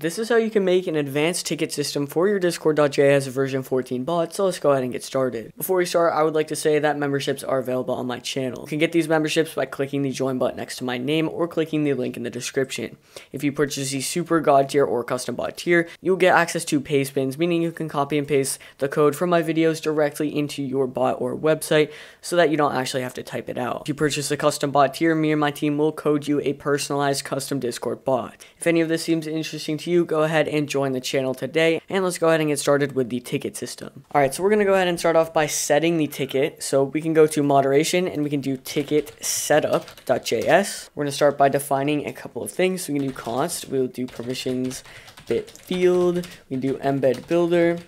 This is how you can make an advanced ticket system for your Discord.js version 14 bot, so let's go ahead and get started. Before we start, I would like to say that memberships are available on my channel. You can get these memberships by clicking the join button next to my name or clicking the link in the description. If you purchase the super god tier or custom bot tier, you'll get access to paste bins, meaning you can copy and paste the code from my videos directly into your bot or website so that you don't actually have to type it out. If you purchase a custom bot tier, me and my team will code you a personalized custom Discord bot. If any of this seems interesting to you, go ahead and join the channel today. And let's go ahead and get started with the ticket system. All right, so we're gonna go ahead and start off by setting the ticket. So we can go to moderation and we can do ticket setup.js. We're gonna start by defining a couple of things. So we can do const, we'll do permissions bit field, we can do embed builder,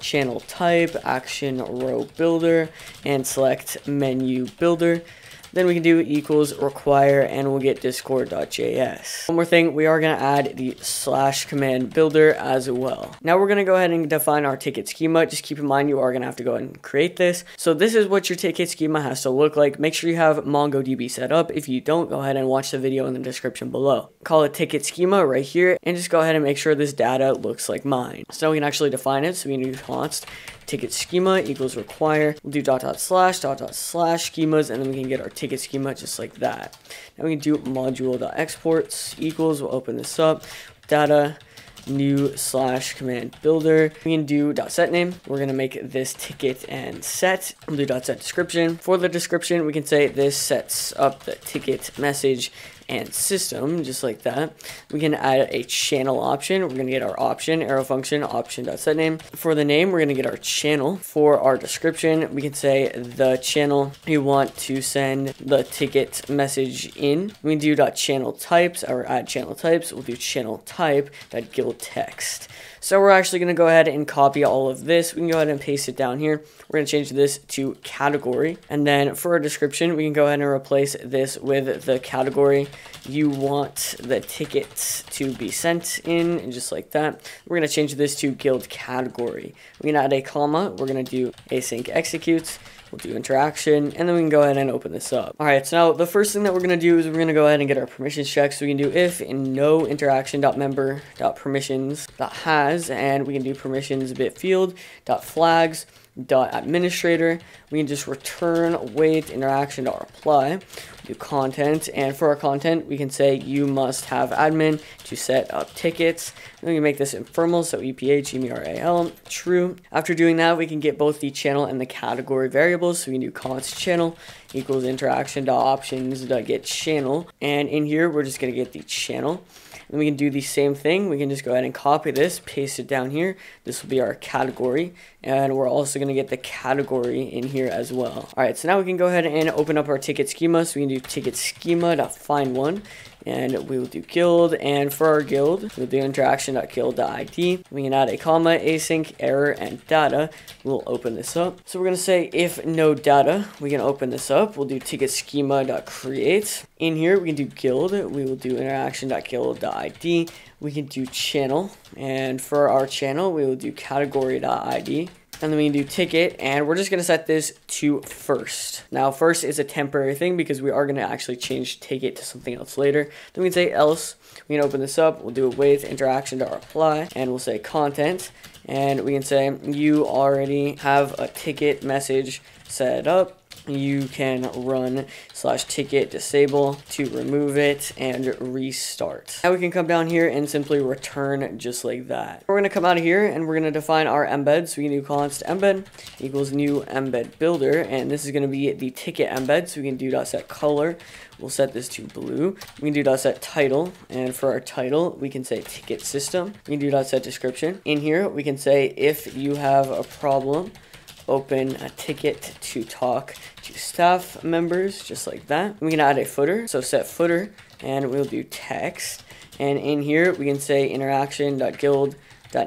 channel type, action row builder, and select menu builder. Then we can do equals require and we'll get discord.js. One more thing, we are going to add the slash command builder as well. Now we're going to go ahead and define our ticket schema. Just keep in mind you are going to have to go ahead and create this. So this is what your ticket schema has to look like. Make sure you have MongoDB set up. If you don't, go ahead and watch the video in the description below. Call it ticket schema right here and just go ahead and make sure this data looks like mine. So now we can actually define it. So we need const ticket schema equals require. We'll do dot dot slash dot dot slash schemas and then we can get our ticket schema just like that. Now we can do module dot exports equals, we'll open this up, data new slash command builder. We can do dot set name. We're gonna make this ticket and set. We'll do dot set description. For the description, we can say this sets up the ticket message and system, just like that. We can add a channel option. We're going to get our option, arrow function, option.setName. name. For the name, we're going to get our channel. For our description, we can say the channel you want to send the ticket message in. We do dot channel types or add channel types. We'll do channel type dot guild text. So we're actually going to go ahead and copy all of this. We can go ahead and paste it down here. We're going to change this to category. And then for our description, we can go ahead and replace this with the category you want the tickets to be sent in, and just like that. We're going to change this to guild category. We're going to add a comma. We're going to do async executes. We'll do interaction, and then we can go ahead and open this up. All right, so now the first thing that we're to do is we're to go ahead and get our permissions checked. So we can do if in no interaction.member.permissions.has, and we can do permissions bit field dot flags dot administrator. We can just return wait interaction dot reply. Do content, and for our content, we can say you must have admin to set up tickets. Then we can make this ephemeral, so EPH, EMERAL, true. After doing that, we can get both the channel and the category variables. So we can do const channel equals interaction dot options dot get channel, and in here we're just gonna get the channel. And we can do the same thing. We can just go ahead and copy this, paste it down here. This will be our category. And we're also going to get the category in here as well. All right, so now we can go ahead and open up our ticket schema. So we can do ticket schema.find one and we will do guild and for our guild we'll do interaction.guild.id we can add a comma async error and data. We'll open this up. So we're going to say if no data we can open this up. We'll do ticket schema.create in here we can do guild we will do interaction.guild.id we can do channel. And for our channel we will do category.id and then we can do ticket and we're just to set this to first. Now first is a temporary thing because we are to actually change ticket to something else later. Then we can say else. We can open this up. We'll do it with interaction dot reply and we'll say content. And we can say you already have a ticket message set up you can run slash ticket disable to remove it and restart. Now we can come down here and simply return just like that. We're going to come out of here and we're going to define our embed. So we can do const embed equals new embed builder and this is going to be the ticket embed. So we can do dot set color. We'll set this to blue. We can do dot set title and for our title we can say ticket system. We can do dot set description. In here we can say if you have a problem open a ticket to talk to staff members, just like that. We can add a footer, so set footer, and we'll do text. And in here, we can say interaction.guild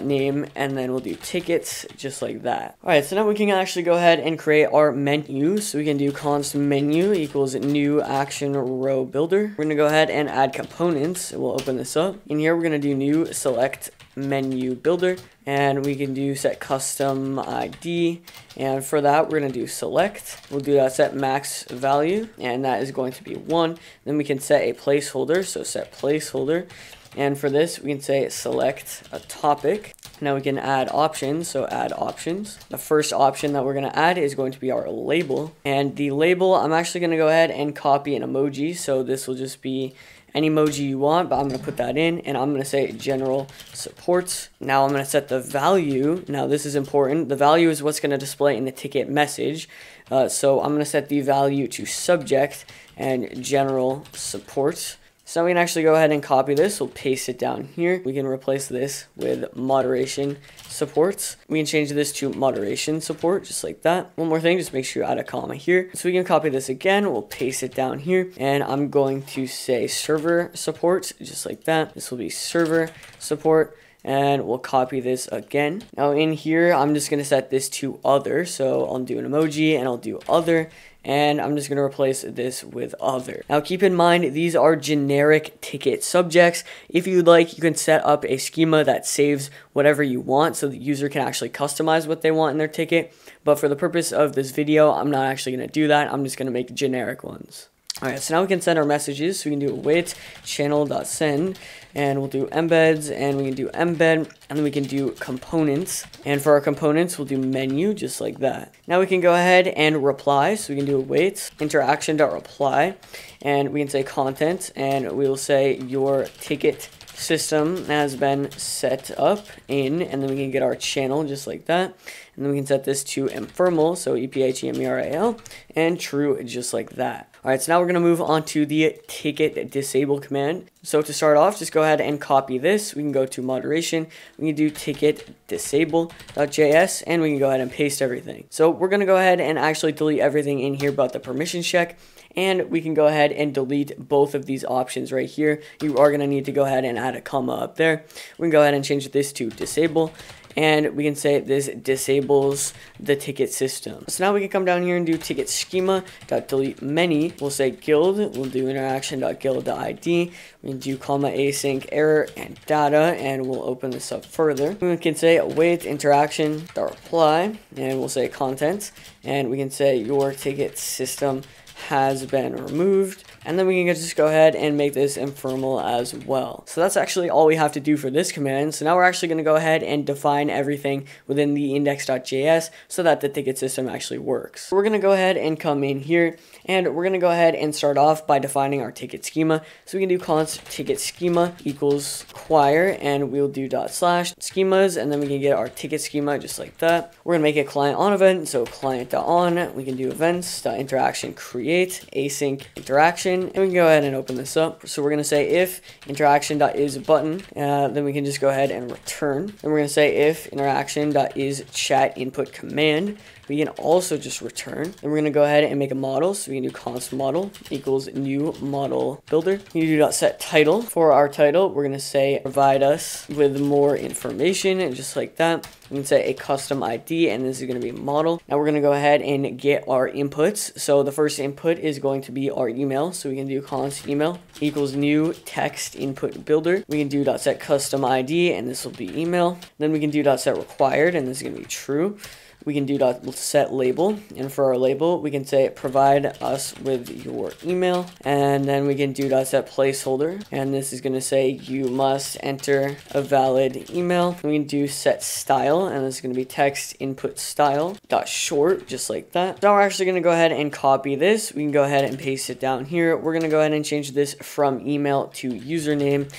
name and then we'll do tickets just like that. All right so now we can actually go ahead and create our menu. So we can do const menu equals new action row builder. We're to go ahead and add components. We'll open this up. In here we're to do new select menu builder and we can do set custom ID and for that we're going to do select we'll do that set max value and that is going to be one then we can set a placeholder so set placeholder And for this, we can say select a topic. Now we can add options, so add options. The first option that we're gonna add is going to be our label. And the label, I'm actually gonna go ahead and copy an emoji. So this will just be any emoji you want, but I'm going to put that in and I'm going to say general supports. Now I'm going to set the value. Now this is important. The value is what's going to display in the ticket message. Uh, so I'm going to set the value to subject and general supports. So we can actually go ahead and copy this. We'll paste it down here. We can replace this with moderation supports. We can change this to moderation support, just like that. One more thing, just make sure you add a comma here. So we can copy this again. We'll paste it down here. And I'm going to say server support, just like that. This will be server support and we'll copy this again. Now in here, I'm just gonna set this to other. So I'll do an emoji and I'll do other and I'm just going to replace this with other. Now keep in mind these are generic ticket subjects. If you'd like you can set up a schema that saves whatever you want so the user can actually customize what they want in their ticket but for the purpose of this video I'm not actually going to do that. I'm just going to make generic ones. Alright, so now we can send our messages. So we can do await channel.send and we'll do embeds and we can do embed and then we can do components. And for our components, we'll do menu just like that. Now we can go ahead and reply. So we can do await interaction.reply and we can say content and we will say your ticket system has been set up in and then we can get our channel just like that and then we can set this to ephemeral so e-p-h-e-m-e-r-a-l and true just like that Alright, so now we're to move on to the ticket disable command. So to start off, just go ahead and copy this. We can go to moderation. We can do ticket disable.js and we can go ahead and paste everything. So we're to go ahead and actually delete everything in here but the permission check and we can go ahead and delete both of these options right here. You are going to need to go ahead and add a comma up there. We can go ahead and change this to disable and we can say this disables the ticket system. So now we can come down here and do ticket schema dot delete many. We'll say guild. We'll do interaction dot guild ID. We can do comma async error and data, and we'll open this up further. We can say await interaction dot reply, and we'll say content, and we can say your ticket system has been removed. And then we can just go ahead and make this ephemeral as well. So that's actually all we have to do for this command. So now we're actually going to go ahead and define everything within the index.js so that the ticket system actually works. We're going to go ahead and come in here and we're going to go ahead and start off by defining our ticket schema. So we can do const ticket schema equals require and we'll do dot slash schemas and then we can get our ticket schema just like that. We're going to make a client on event. So client on, we can do events interaction create async interaction and we can go ahead and open this up. So we're going to say if interaction.is button, uh, then we can just go ahead and return. Then we're going to say if interaction.is chat input command, we can also just return. And we're going to go ahead and make a model. So we can do const model equals new model builder. We do dot set title. For our title, we're going to say provide us with more information and just like that. We can say a custom ID and this is going to be model. Now we're going to go ahead and get our inputs. So the first input is going to be our email. So we can do const email equals new text input builder. We can do dot set custom ID and this will be email. Then we can do dot set required and this is going to be true we can do dot set label and for our label we can say provide us with your email and then we can do dot set placeholder and this is going to say you must enter a valid email. We can do set style and this is going to be text input style dot short just like that. Now we're actually going to go ahead and copy this. We can go ahead and paste it down here. We're going to go ahead and change this from email to username.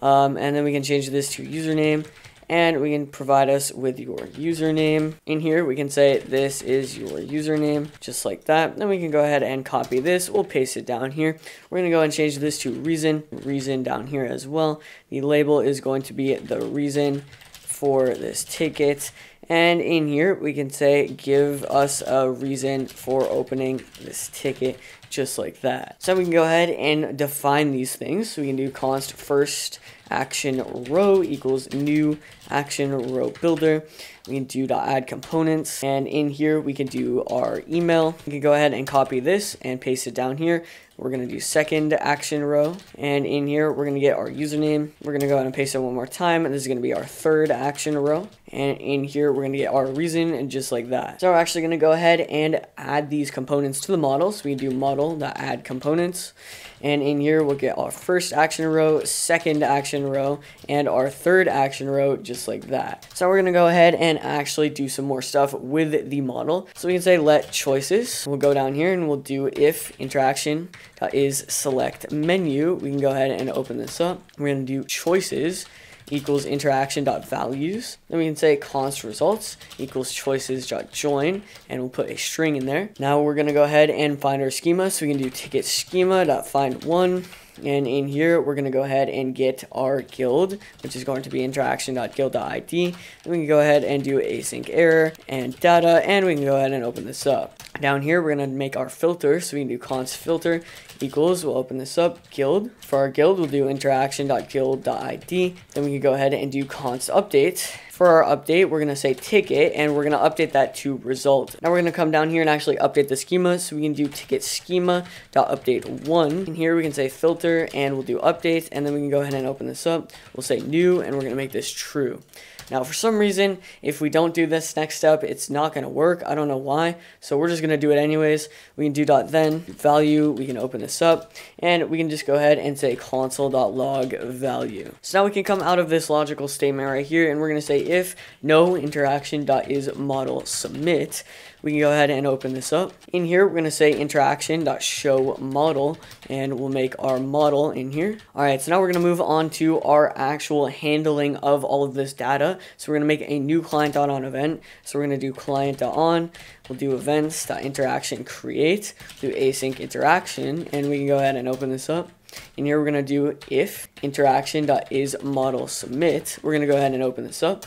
Um, and then we can change this to username and we can provide us with your username. In here, we can say this is your username, just like that. Then we can go ahead and copy this. We'll paste it down here. We're to go and change this to reason, reason down here as well. The label is going to be the reason for this ticket. And in here, we can say, give us a reason for opening this ticket, just like that. So we can go ahead and define these things. So we can do const first action row equals new action row builder. We can do add components and in here we can do our email. We can go ahead and copy this and paste it down here. we're going to do second action row. And in here, we're going to get our username. We're going to go ahead and paste it one more time. And this is going to be our third action row. And in here, we're going to get our reason and just like that. So we're actually going to go ahead and add these components to the model. So we do model.add components. And in here, we'll get our first action row, second action row, and our third action row, just like that. So we're going to go ahead and actually do some more stuff with the model. So we can say let choices. We'll go down here and we'll do if interaction is select menu. We can go ahead and open this up. We're going to do choices equals interaction dot values. Then we can say const results equals choices dot join, and we'll put a string in there. Now we're gonna go ahead and find our schema. So we can do ticket schema dot find one. And in here, we're going to go ahead and get our guild, which is going to be interaction.guild.id. And we can go ahead and do async error and data, and we can go ahead and open this up. Down here, we're going to make our filter. So we can do const filter equals, we'll open this up, guild. For our guild, we'll do interaction.guild.id. Then we can go ahead and do const update. For our update, we're going to say ticket, and we're going to update that to result. Now we're going to come down here and actually update the schema. So we can do ticket schema.update one. And here we can say filter, and we'll do updates. and then we can go ahead and open this up. We'll say new, and we're going to make this true. Now, for some reason, if we don't do this next step, it's not going to work. I don't know why. So we're just going to do it anyways. We can do dot then value. We can open this up and we can just go ahead and say console.log value. So now we can come out of this logical statement right here and we're going to say if no interaction dot is model submit we can go ahead and open this up. In here, we're going to say interaction.show model, and we'll make our model in here. All right, so now we're going to move on to our actual handling of all of this data. So we're going to make a new client.on event. So we're going to do client.on, we'll do events.interaction create, do async interaction, and we can go ahead and open this up. In here, we're going to do if interaction.is model submit. We're going to go ahead and open this up.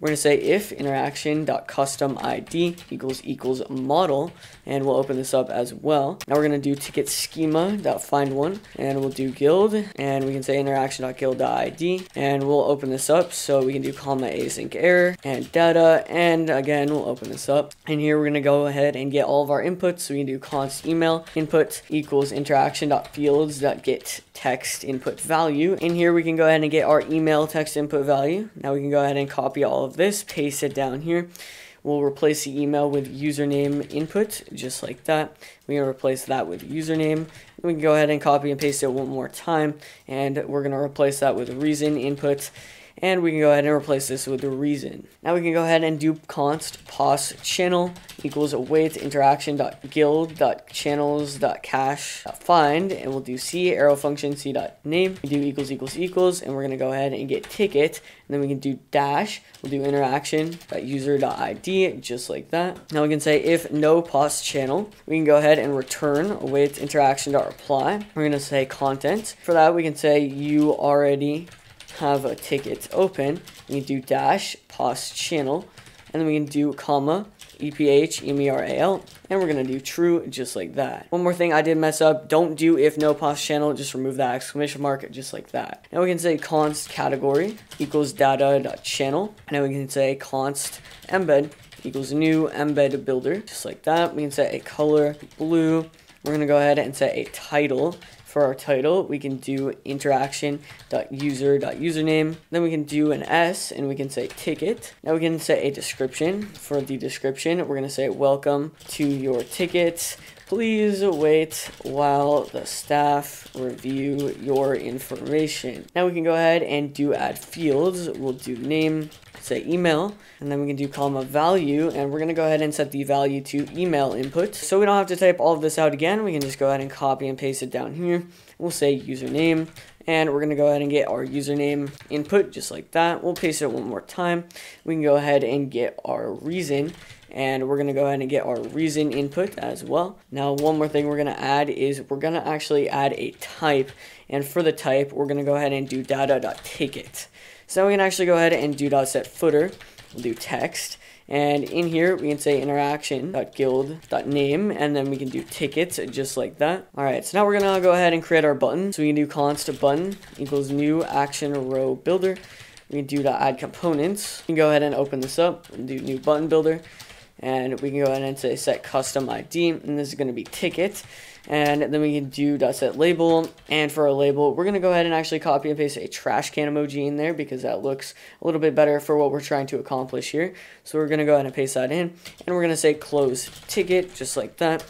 We're going to say if interaction.custom ID equals equals model, and we'll open this up as well. Now we're going to do ticket schema.find one, and we'll do guild, and we can say interaction.guild.id, and we'll open this up so we can do comma async error and data, and again, we'll open this up. And here we're going to go ahead and get all of our inputs, so we can do const email input equals interaction.fields.get text input value. In here, we can go ahead and get our email text input value. Now we can go ahead and copy all of this, paste it down here. We'll replace the email with username input, just like that. We're to replace that with username. We can go ahead and copy and paste it one more time, and we're to replace that with reason input and we can go ahead and replace this with the reason. Now we can go ahead and do const pos channel equals await interaction dot guild dot channels dot cache dot find and we'll do c arrow function c dot name. We do equals equals equals and we're gonna go ahead and get ticket. And then we can do dash. We'll do interaction dot user dot id just like that. Now we can say if no pos channel we can go ahead and return await interaction dot reply we're gonna say content. For that we can say you already have a ticket open. We do dash, pos channel, and then we can do comma, EPH, EMERAL, and we're to do true just like that. One more thing I did mess up, don't do if no pos channel, just remove that exclamation mark just like that. Now we can say const category equals data.channel, and then we can say const embed equals new embed builder, just like that. We can set a color blue. We're to go ahead and set a title for our title, we can do interaction.user.username. Then we can do an S and we can say ticket. Now we can set a description. For the description, we're going to say welcome to your tickets. Please wait while the staff review your information. Now we can go ahead and do add fields. We'll do name, say email, and then we can do comma value, and we're to go ahead and set the value to email input. So we don't have to type all of this out again. We can just go ahead and copy and paste it down here. We'll say username, and we're to go ahead and get our username input just like that. We'll paste it one more time. We can go ahead and get our reason and we're going to go ahead and get our reason input as well. Now, one more thing we're going to add is we're going to actually add a type, and for the type, we're going to go ahead and do data.ticket. So we can actually go ahead and do dot set footer. We'll do text. And in here, we can say interaction.guild.name, and then we can do tickets just like that. All right, so now we're gonna go ahead and create our button. So we can do const button equals new action row builder. We can do add components. We can go ahead and open this up and do new button builder. And we can go ahead and say set custom ID, and this is going to be ticket. And then we can do dot set label, and for our label, we're going to go ahead and actually copy and paste a trash can emoji in there because that looks a little bit better for what we're trying to accomplish here. So we're going to go ahead and paste that in, and we're going to say close ticket, just like that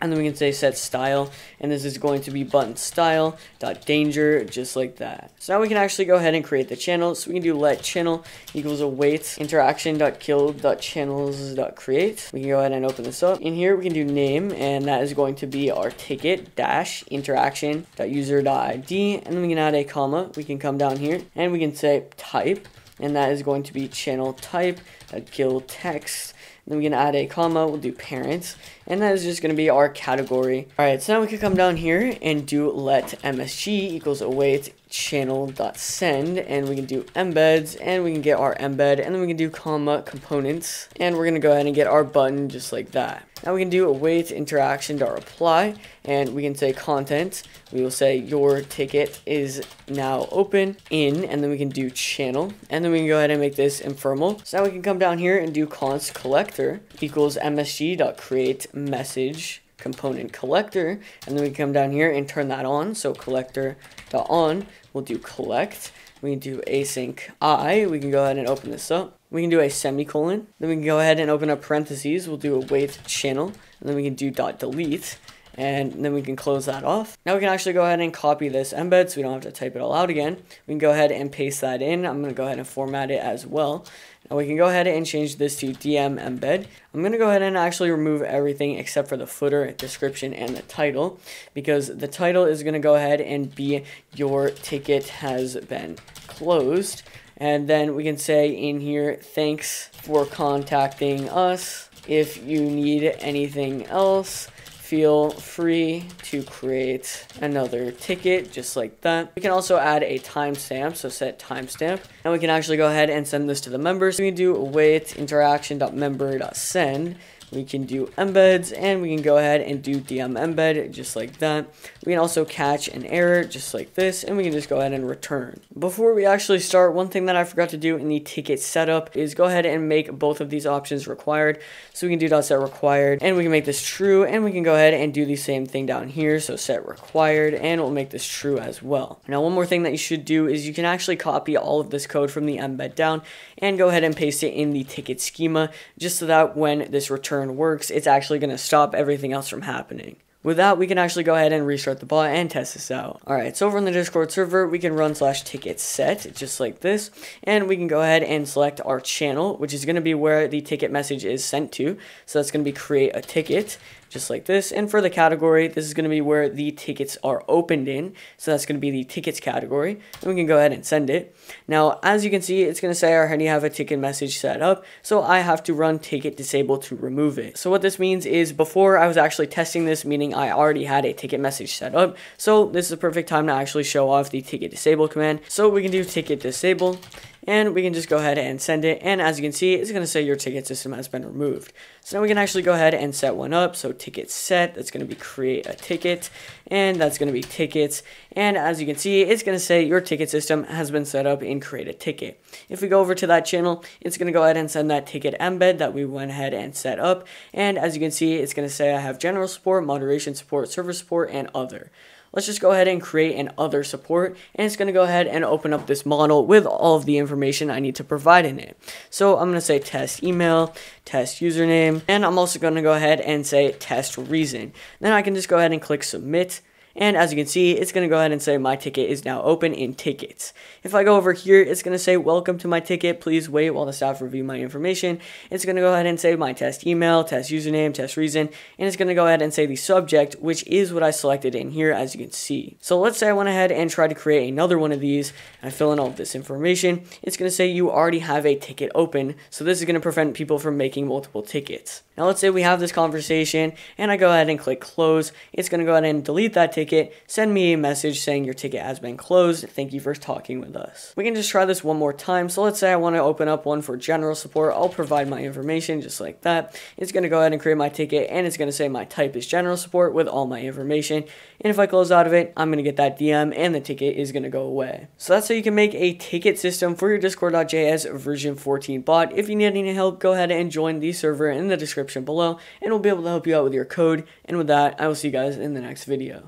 and then we can say set style. And this is going to be button style dot danger just like that. So now we can actually go ahead and create the channel. So we can do let channel equals await interaction dot guild dot channels dot create. We can go ahead and open this up. In here we can do name and that is going to be our ticket dash interaction dot user dot id and then we can add a comma. We can come down here and we can say type and that is going to be channel type dot guild text then we can add a comma, we'll do parents, and that is just going to be our category. Alright, so now we can come down here and do let msg equals await channel dot send, and we can do embeds, and we can get our embed, and then we can do comma components, and we're going to go ahead and get our button just like that. Now we can do await interaction dot reply, and we can say content. We will say your ticket is now open in, and then we can do channel, and then we can go ahead and make this ephemeral. So now we can come down here and do const collector equals msg dot create message component collector, and then we come down here and turn that on. So collector dot on, we'll do collect. We can do async i. We can go ahead and open this up. We can do a semicolon. Then we can go ahead and open up parentheses. We'll do a wait channel. And then we can do dot delete and then we can close that off. Now we can actually go ahead and copy this embed so we don't have to type it all out again. We can go ahead and paste that in. I'm going to go ahead and format it as well. Now we can go ahead and change this to DM embed. I'm going to go ahead and actually remove everything except for the footer, description, and the title because the title is going to go ahead and be your ticket has been closed. And then we can say in here, thanks for contacting us. If you need anything else, feel free to create another ticket just like that. We can also add a timestamp, so set timestamp. And we can actually go ahead and send this to the members. We can do await interaction.member.send we can do embeds and we can go ahead and do DM embed just like that. We can also catch an error just like this and we can just go ahead and return. Before we actually start, one thing that I forgot to do in the ticket setup is go ahead and make both of these options required. So we can do dot set required and we can make this true and we can go ahead and do the same thing down here. So set required and we'll make this true as well. Now one more thing that you should do is you can actually copy all of this code from the embed down and go ahead and paste it in the ticket schema just so that when this return works, it's actually going to stop everything else from happening. With that, we can actually go ahead and restart the bot and test this out. Alright, so over on the Discord server, we can run slash ticket set, just like this, and we can go ahead and select our channel, which is going to be where the ticket message is sent to. So that's going to be create a ticket, just like this. And for the category, this is going to be where the tickets are opened in. So that's going to be the tickets category. And we can go ahead and send it. Now, as you can see, it's going to say I already have a ticket message set up. So I have to run ticket disable to remove it. So what this means is before I was actually testing this, meaning I already had a ticket message set up. So this is a perfect time to actually show off the ticket disable command. So we can do ticket disable and we can just go ahead and send it. And as you can see it's going to say your ticket system has been removed. So now we can actually go ahead and set one up. So ticket set that's going to be create a ticket. And that's going to be tickets. And as you can see it's going to say your ticket system has been set up in create a ticket. If we go over to that channel it's going to go ahead and send that ticket embed that we went ahead and set up. And as you can see it's going to say I have general support moderation support server support and other let's just go ahead and create an other support and it's going to go ahead and open up this model with all of the information I need to provide in it. So I'm going to say test email, test username, and I'm also going to go ahead and say test reason. Then I can just go ahead and click submit and as you can see, it's going to go ahead and say my ticket is now open in tickets. If I go over here, it's going to say welcome to my ticket. Please wait while the staff review my information. It's going to go ahead and say my test email, test username, test reason, and it's going to go ahead and say the subject, which is what I selected in here as you can see. So let's say I went ahead and tried to create another one of these. I fill in all this information. It's going to say you already have a ticket open. So this is going to prevent people from making multiple tickets. Now let's say we have this conversation and I go ahead and click close. It's going to go ahead and delete that ticket ticket, send me a message saying your ticket has been closed. Thank you for talking with us. We can just try this one more time. So let's say I want to open up one for general support. I'll provide my information just like that. It's going to go ahead and create my ticket and it's going to say my type is general support with all my information. And if I close out of it, I'm going to get that DM and the ticket is going to go away. So that's how you can make a ticket system for your Discord.js version 14 bot. If you need any help, go ahead and join the server in the description below and we'll be able to help you out with your code. And with that, I will see you guys in the next video.